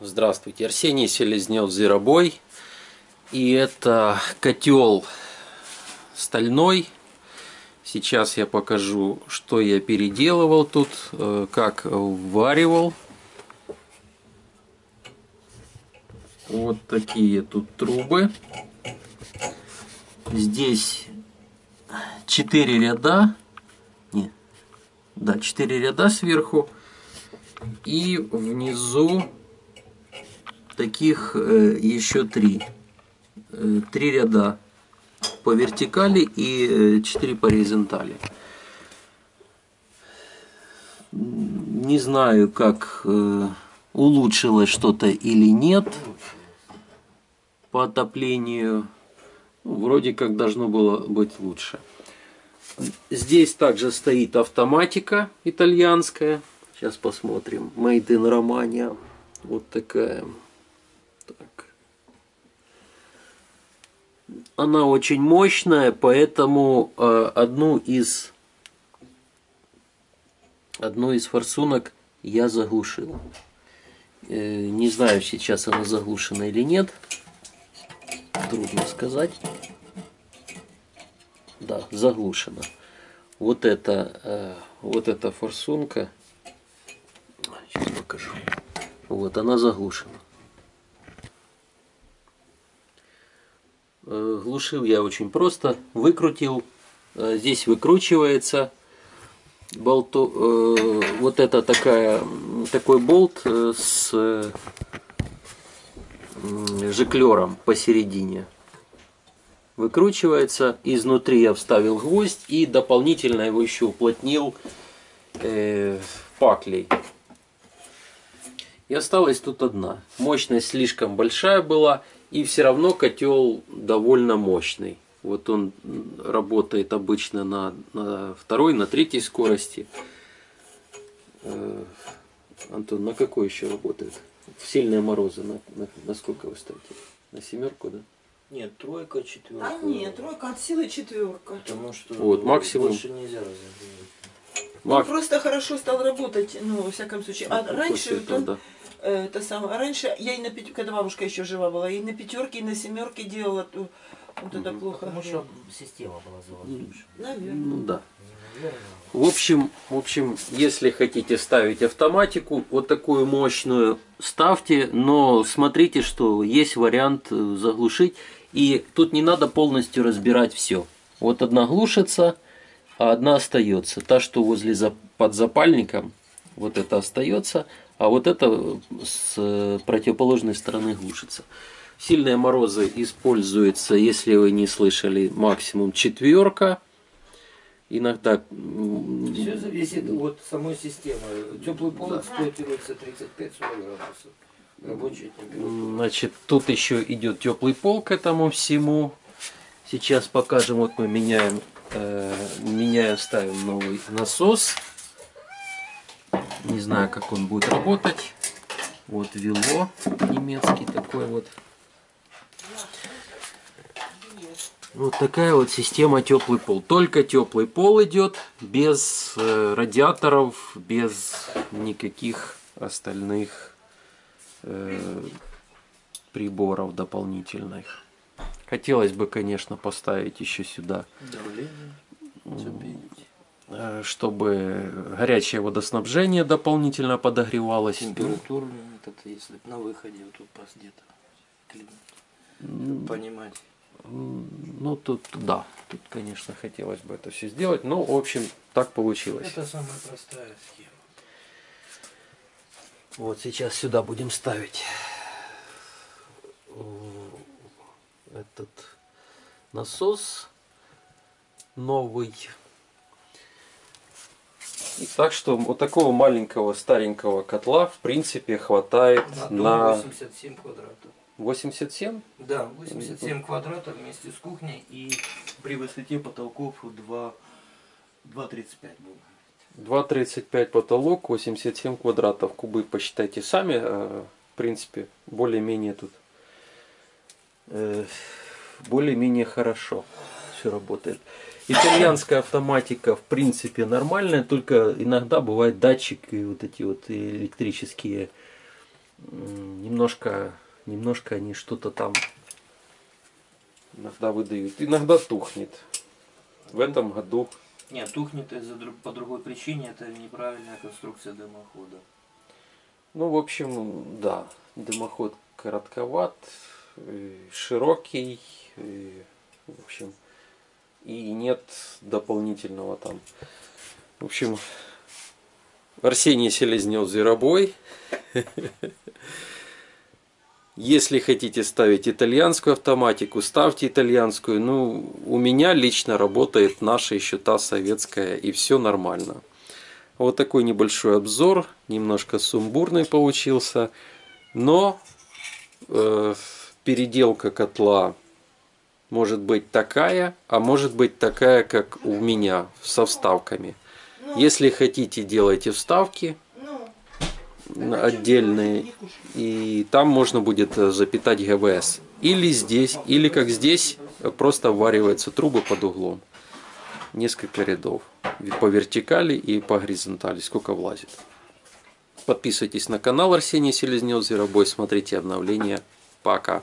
Здравствуйте, Арсений Селезнев Зверобой. И это котел стальной. Сейчас я покажу, что я переделывал тут, э, как варивал. Вот такие тут трубы. Здесь 4 ряда. Не, да, 4 ряда сверху. И внизу таких э, еще три. Э, три ряда по вертикали и 4 э, по горизонтали. Не знаю, как улучшилось что-то или нет по отоплению. Ну, вроде как должно было быть лучше. Здесь также стоит автоматика итальянская. Сейчас посмотрим. Made in Romania. Вот такая. Она очень мощная, поэтому э, одну из одну из форсунок я заглушил. Э, не знаю, сейчас она заглушена или нет. Трудно сказать. Да, заглушена. Вот это, э, вот эта форсунка Сейчас покажу. Вот она заглушена. Глушил я очень просто. Выкрутил. Э, здесь выкручивается болту, э, вот это такая, такой болт с жиклером посередине. Выкручивается. Изнутри я вставил гвоздь и дополнительно его еще уплотнил э, паклей. И осталась тут одна. Мощность слишком большая была, и все равно котел довольно мощный. Вот он работает обычно на, на второй, на третьей скорости. Э, Антон, на какой еще работает? В сильные морозы на, на, на сколько вы ставите? На семерку, да? Нет, тройка, четверка. А нет, тройка от силы четверка. Потому что вот, максимум... больше нельзя разогревать. Он просто хорошо стал работать, ну, во всяком случае. А раньше вот он, да э, это самое. Раньше я и на пятерке, когда бабушка еще жива была, и на пятерке, и на семерке делала, вот это угу. плохо. Потому что система была золотая. Наверное. Ну да. В общем, в общем, если хотите ставить автоматику, вот такую мощную ставьте, но смотрите, что есть вариант э, заглушить. И тут не надо полностью разбирать все. Вот одна глушится, а одна остается. Та, что возле под запальником, вот это остается, а вот это с противоположной стороны глушится. Сильные морозы используются, если вы не слышали, максимум четверка. Иногда... Все зависит от самой системы. Теплый пол эксплуатируется 35-40 градусов. Рабочая температура. Значит, тут еще идет теплый пол к этому всему. Сейчас покажем, вот мы меняем, э, меняем, ставим новый насос. Не знаю, как он будет работать. Вот вело немецкий такой вот. Вот такая вот система теплый пол. Только теплый пол идет, без э, радиаторов, без никаких остальных э, приборов дополнительных. Хотелось бы, конечно, поставить еще сюда давление, чтобы горячее водоснабжение дополнительно подогревалось. Температурный метод, если на выходе вот тут где-то понимать. Ну тут да, тут конечно хотелось бы это все сделать, но в общем так получилось. Это самая простая схема. Вот сейчас сюда будем ставить этот насос новый так что вот такого маленького старенького котла в принципе хватает на... 87 квадратов. 87? Да, 87 квадратов вместе с кухней и при высоте потолков 2, 2,35 было. 2,35 потолок, 87 квадратов. Кубы посчитайте сами. Э, в принципе, более-менее тут э, более-менее хорошо все работает. Итальянская автоматика в принципе нормальная, только иногда бывают датчики вот эти вот электрические немножко, немножко они что-то там иногда выдают. Иногда тухнет. В этом году... Нет, тухнет из-за по другой причине, это неправильная конструкция дымохода. Ну, в общем, да, дымоход коротковат, э, широкий, и, в общем, и нет дополнительного там. В общем, Арсений Селезнев Зверобой. Если хотите ставить итальянскую автоматику, ставьте итальянскую. Ну, у меня лично работает наша еще та советская, и все нормально. Вот такой небольшой обзор, немножко сумбурный получился, но э, переделка котла может быть такая, а может быть такая, как у меня, со вставками. Ну. Если хотите, делайте вставки отдельные, и там можно будет э, запитать ГВС. Или здесь, или как здесь, просто ввариваются трубы под углом. Несколько рядов. По вертикали и по горизонтали, сколько влазит. Подписывайтесь на канал Арсений Селезнев Зверобой, смотрите обновления. Пока.